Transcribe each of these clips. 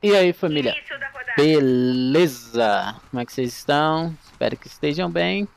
E aí família, beleza? Como é que vocês estão? Espero que estejam bem.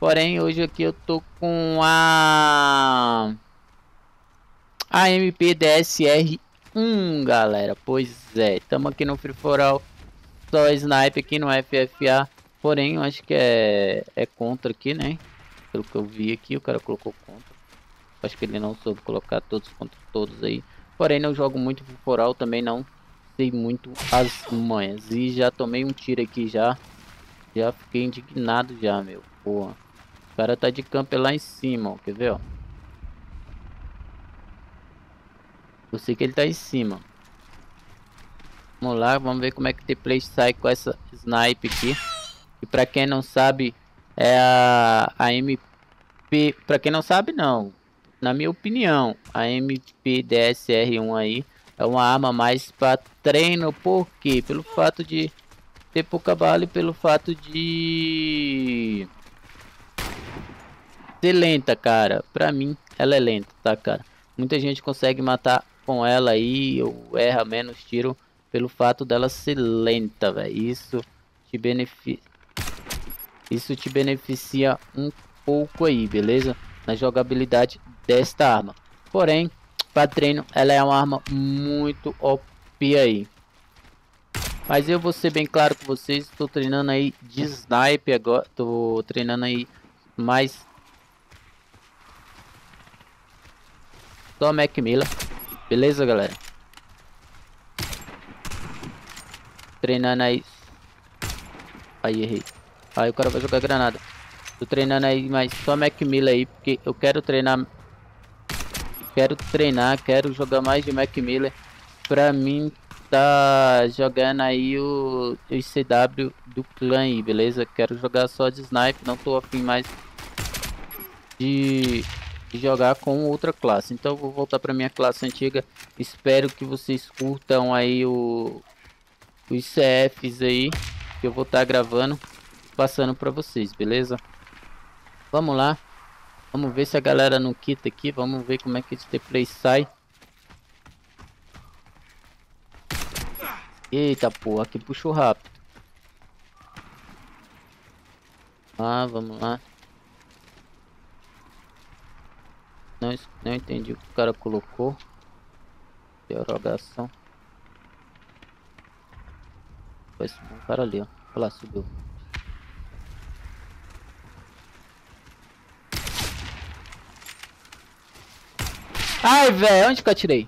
Porém, hoje aqui eu tô com a... A MP DSR 1, galera. Pois é, estamos aqui no Free For All Só snipe aqui no FFA Porém, eu acho que é, é contra aqui, né? Pelo que eu vi aqui, o cara colocou contra Acho que ele não soube colocar todos contra todos aí Porém, não jogo muito All, também não sei muito as manhas. E já tomei um tiro aqui já. Já fiquei indignado já, meu. Porra. O cara tá de camper lá em cima, ó. Quer ver, ó? Eu sei que ele tá em cima. Vamos lá, vamos ver como é que o play sai com essa snipe aqui. E pra quem não sabe, é a, a MP... Pra quem não sabe, não. Na minha opinião, a MP DSR1 aí é uma arma mais para treino, por quê? Pelo fato de ter pouca bala e pelo fato de ser lenta, cara. Pra mim, ela é lenta, tá, cara? Muita gente consegue matar com ela aí, ou erra menos tiro pelo fato dela ser lenta, velho. Isso te beneficia isso te beneficia um pouco aí, beleza? Na jogabilidade desta arma. Porém, para treino, ela é uma arma muito OP aí. Mas eu vou ser bem claro com vocês, estou treinando aí de snipe agora, estou treinando aí mais só Mac Miller. Beleza, galera? Treinando aí. Aí errei. Aí o cara vai jogar granada. Tô treinando aí mais só Mac Miller aí, porque eu quero treinar Quero treinar, quero jogar mais de Mac Miller. Pra mim, tá jogando aí o, o CW do clã aí, beleza? Quero jogar só de snipe, não tô afim mais de, de jogar com outra classe. Então vou voltar pra minha classe antiga. Espero que vocês curtam aí o, os CFs aí, que eu vou estar tá gravando, passando pra vocês, beleza? Vamos lá. Vamos ver se a galera não quita aqui. Vamos ver como é que esse play sai. Eita porra, aqui puxou rápido. Ah, vamos lá. Não, não entendi o que o cara colocou. Interrogação. Vai subir um cara ali, ó. Olha lá, subiu. Ai, velho, onde que eu atirei?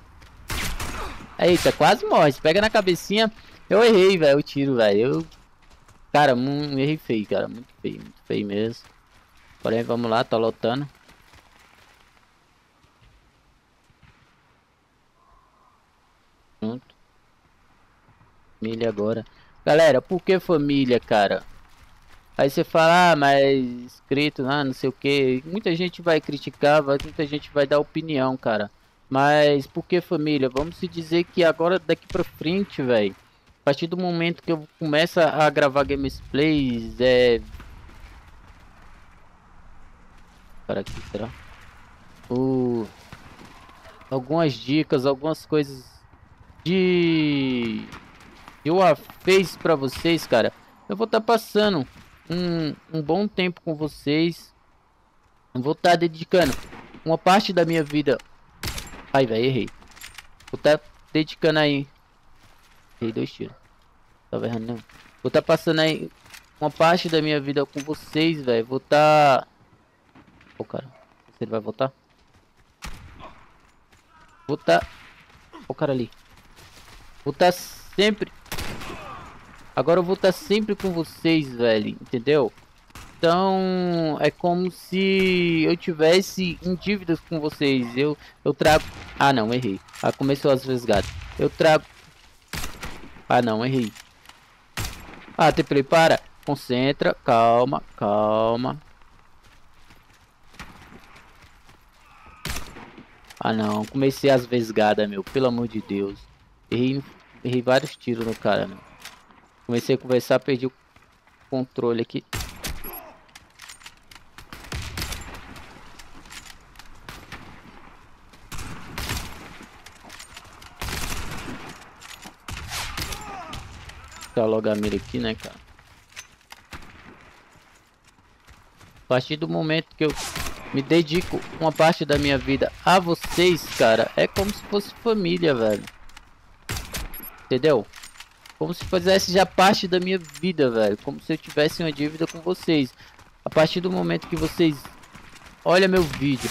Eita, quase morre. Pega na cabecinha. Eu errei, velho, o tiro, velho. Eu... Cara, um, errei feio, cara. Muito feio, muito feio mesmo. Porém, vamos lá, tá lotando. Pronto. Família agora. Galera, por que família, cara? Aí você fala, ah, mas inscrito, ah, não sei o que. Muita gente vai criticar, muita gente vai dar opinião, cara. Mas por que família? Vamos se dizer que agora daqui pra frente, velho. A partir do momento que eu começo a gravar gameplays, é. Para aqui, será? O... Algumas dicas, algumas coisas de. Eu a fez pra vocês, cara. Eu vou estar tá passando um, um bom tempo com vocês. Vou estar tá dedicando uma parte da minha vida. Ai, velho, errei. Vou estar tá dedicando aí. Errei dois tiros. Tá vendo, não? Vou estar tá passando aí uma parte da minha vida com vocês, velho. Vou estar. Tá... Ô, cara. Se ele vai voltar? Vou estar. Tá... O cara ali. Vou estar tá sempre Agora eu vou estar sempre com vocês, velho, entendeu? Então, é como se eu tivesse em dívidas com vocês. Eu, eu trago... Ah, não, errei. Ah, começou as resgates. Eu trago... Ah, não, errei. Ah, Teplay, para. Concentra. Calma, calma. Ah, não. Comecei as vesgadas, meu. Pelo amor de Deus. Errei, errei vários tiros no cara, meu. Comecei a conversar, perdi o controle aqui. Tá logo a mira aqui, né, cara? A partir do momento que eu me dedico uma parte da minha vida a vocês, cara, é como se fosse família, velho. Entendeu? Como se fizesse já parte da minha vida, velho. Como se eu tivesse uma dívida com vocês. A partir do momento que vocês olham meu vídeo.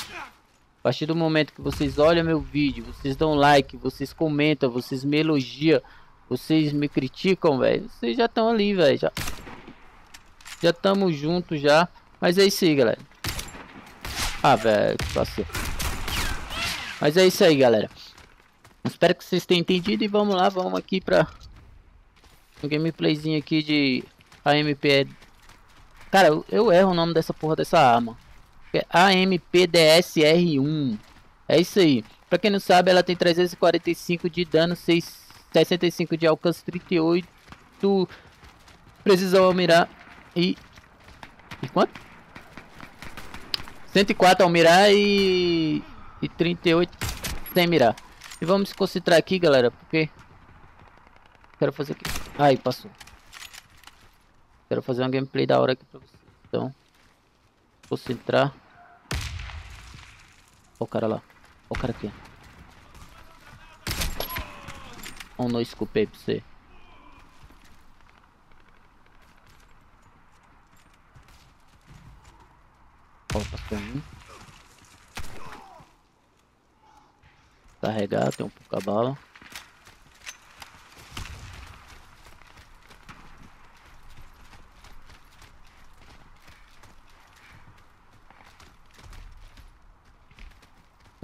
A partir do momento que vocês olham meu vídeo, vocês dão like, vocês comentam, vocês me elogiam, vocês me criticam, velho. Vocês já estão ali, velho. Já já estamos juntos já. Mas é isso aí, galera. Ah, velho, passou. Mas é isso aí, galera. Espero que vocês tenham entendido e vamos lá, vamos aqui pra um gameplayzinho aqui de AMP. Cara, eu, eu erro o nome dessa porra dessa arma. É AMPDSR1. É isso aí. Pra quem não sabe, ela tem 345 de dano, 6, 65 de alcance, 38 precisão ao mirar e... E quanto? 104 ao mirar e... E 38 sem mirar. E vamos se concentrar aqui, galera, porque... Quero fazer aqui. Ai, passou. Quero fazer uma gameplay da hora aqui pra vocês. Então... Concentrar. Olha o cara lá. O cara aqui. Um no scoop aí pra você. Ó, passou um. Carregar, tem um pouca bala.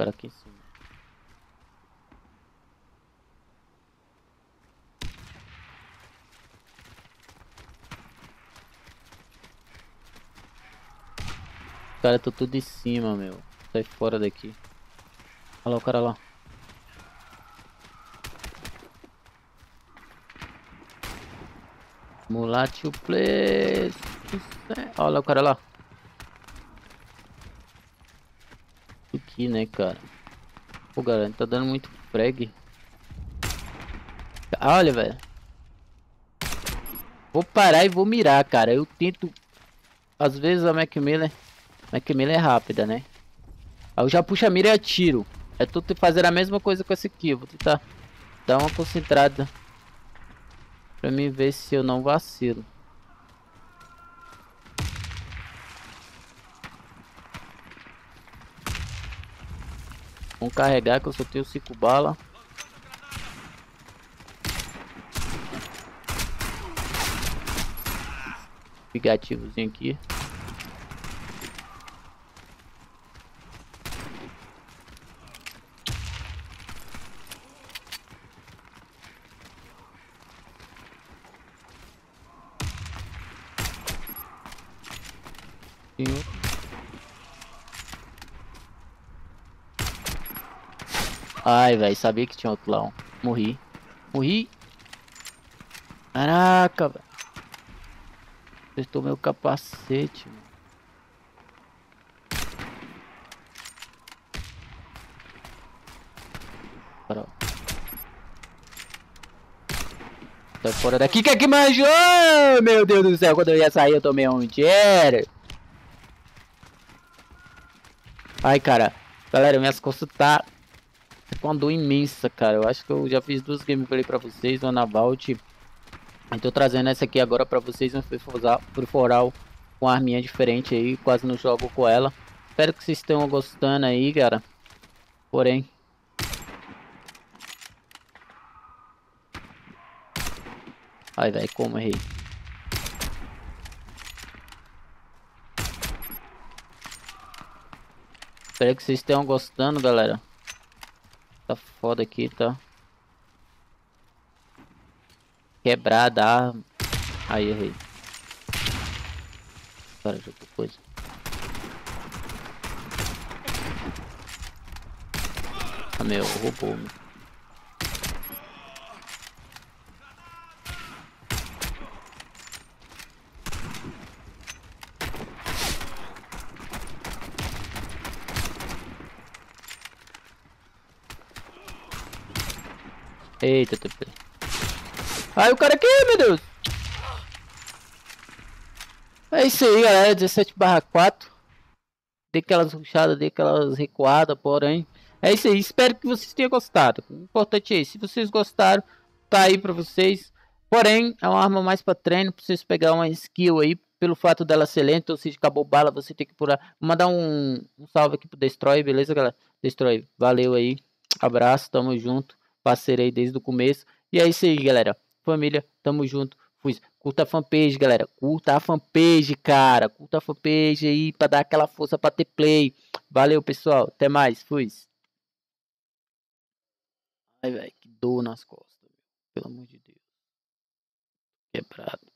Cara aqui em cima. Caras estão tudo em cima, meu. Sai fora daqui. Olha lá o cara lá. Mulatio place. Olha lá o cara lá. Aqui, né, cara. Pô, galera, tá dando muito frag. Olha, velho. Vou parar e vou mirar, cara. Eu tento... Às vezes a Macmillan Macmillan é rápida, né? Aí eu já puxo a mira e atiro. É tudo fazer a mesma coisa com esse aqui. Eu vou tentar dar uma concentrada. Pra mim ver se eu não vacilo. Vamos carregar que eu só tenho 5 balas. Pigativozinho aqui. Ai, velho, sabia que tinha outro lá. Morri. Morri. Caraca, velho. Acertou meu capacete, mano. Sai fora daqui que é que manjou! Meu Deus do céu, quando eu ia sair eu tomei um tiro. Ai, cara. Galera, minhas costas tá com uma dor imensa, cara. Eu acho que eu já fiz duas gameplay pra vocês, uma na Vault. Eu tô trazendo essa aqui agora pra vocês, um perforal com uma arminha diferente aí, quase não jogo com ela. Espero que vocês estejam gostando aí, cara. Porém... Ai, velho, como errei. Espero que vocês estejam gostando, galera. Tá foda aqui, tá? Quebrada a arma. Aí, errei. Cara, jogou coisa. Ah, meu, roubou, meu. Eita, TP. Ai, o cara aqui, meu Deus. É isso aí, galera. 17 barra 4. Dei aquelas ruxadas, dei aquelas recuadas, porém. É isso aí. Espero que vocês tenham gostado. O importante é isso. Se vocês gostaram, tá aí pra vocês. Porém, é uma arma mais pra treino. Pra vocês pegar uma skill aí. Pelo fato dela ser lenta, ou seja, acabou bala, você tem que pular. Mandar um, um salve aqui pro Destroy, beleza, galera? Destroy, valeu aí. Abraço, tamo junto. Parceiro aí desde o começo. E é isso aí, galera. Família, tamo junto. Fui. Curta a fanpage, galera. Curta a fanpage, cara. Curta a fanpage aí pra dar aquela força pra ter play. Valeu, pessoal. Até mais. Fui. Ai, velho, que dor nas costas. Pelo amor de Deus. Quebrado.